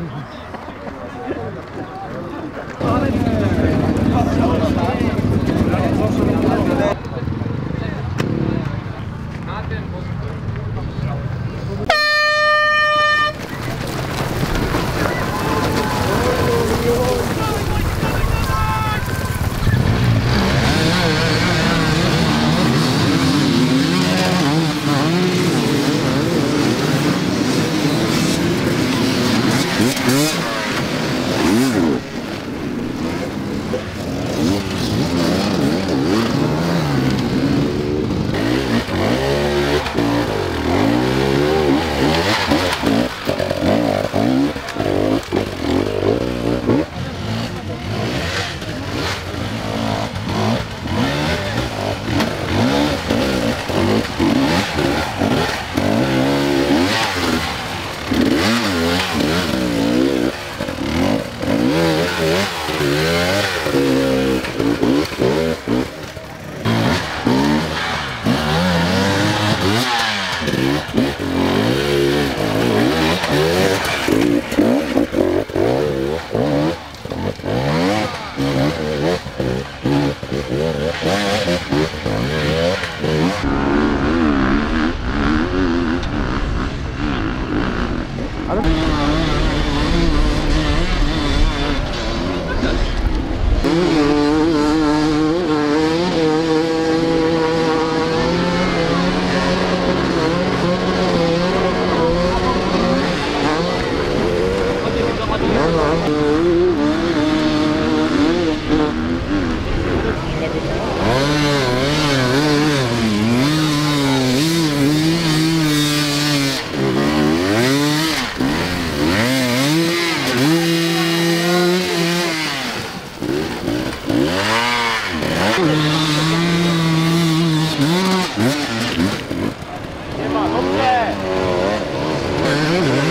よろしくお願いします。Yeah. này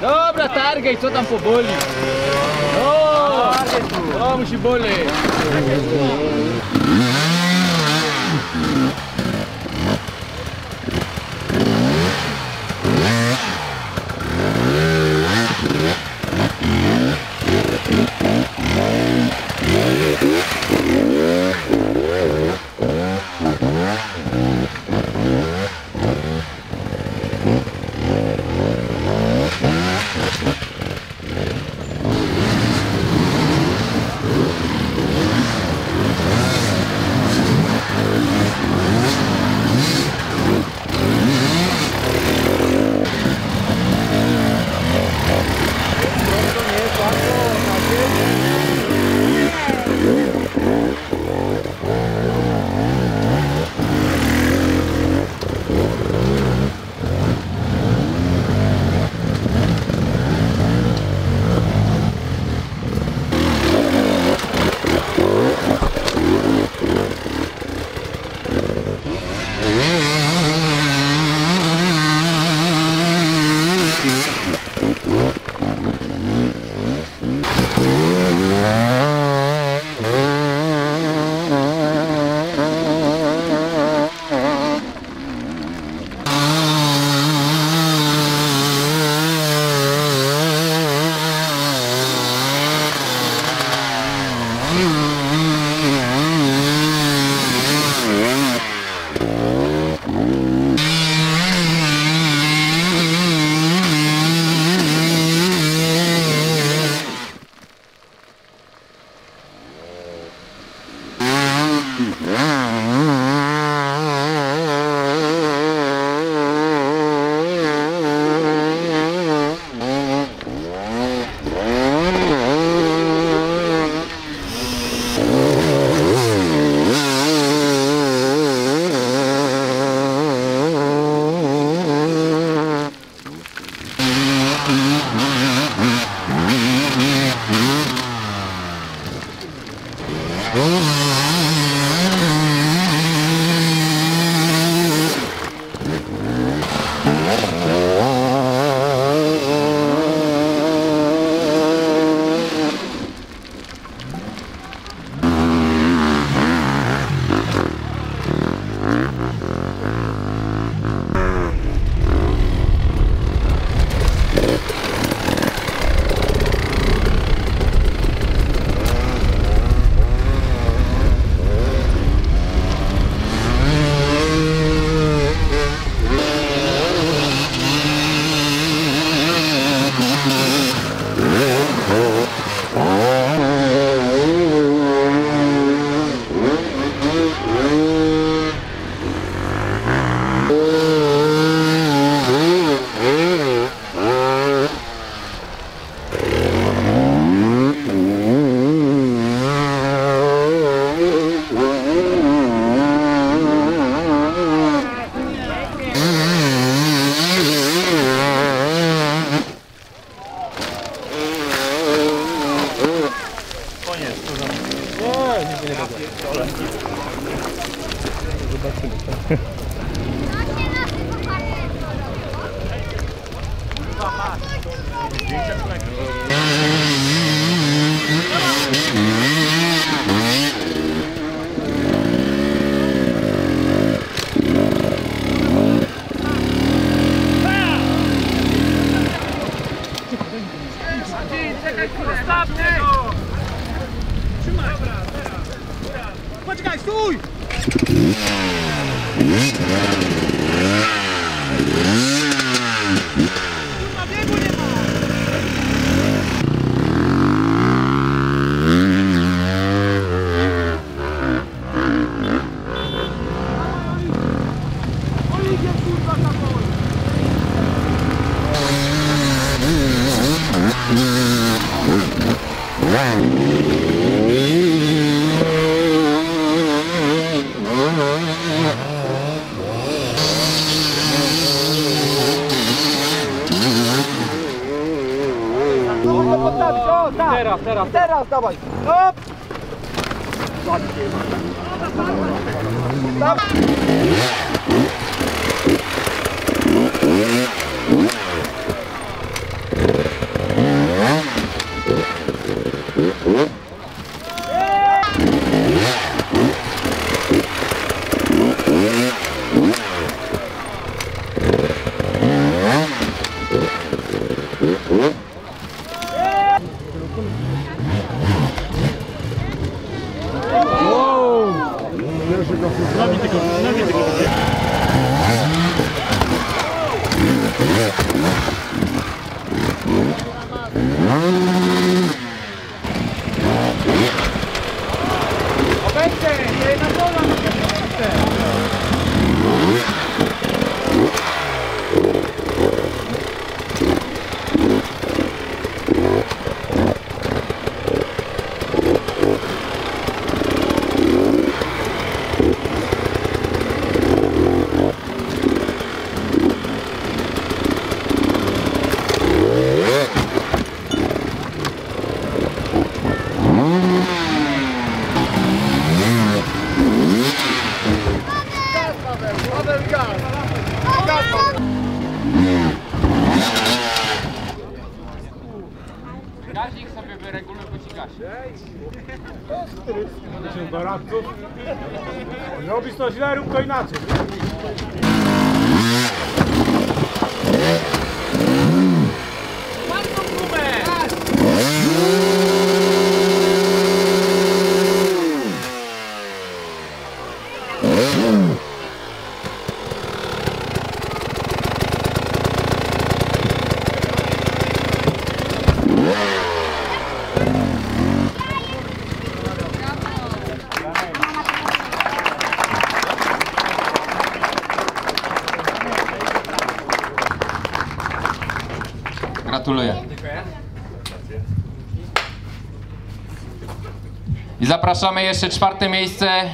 Dobra target, to tam powoli. No, tam de boli. Podstawić, o tak! Teraz, teraz, teraz, dawaj! Hop! Dawaj. Obecnie, się do radców. Robisz to źle, rób to inaczej. Gratuluję. I zapraszamy jeszcze czwarte miejsce.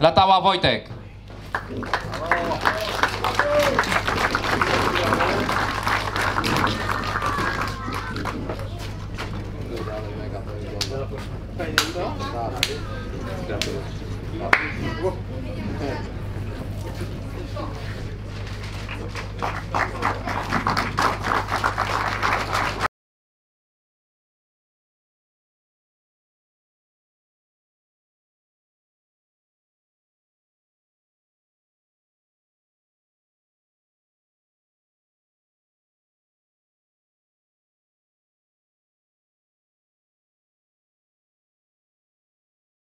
Latała Wojtek.